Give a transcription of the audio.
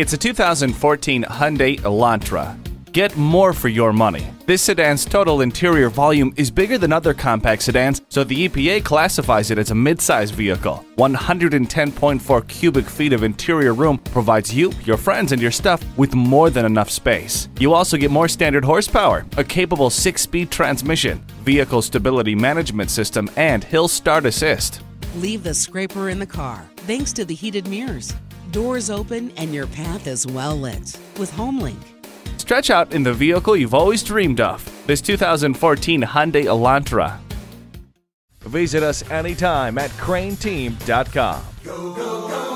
It's a 2014 Hyundai Elantra. Get more for your money. This sedan's total interior volume is bigger than other compact sedans, so the EPA classifies it as a midsize vehicle. 110.4 cubic feet of interior room provides you, your friends, and your stuff with more than enough space. You also get more standard horsepower, a capable 6 speed transmission, vehicle stability management system, and hill start assist. Leave the scraper in the car thanks to the heated mirrors. Doors open and your path is well lit with HomeLink. Stretch out in the vehicle you've always dreamed of. This 2014 Hyundai Elantra. Visit us anytime at crainteam.com. Go, go, go.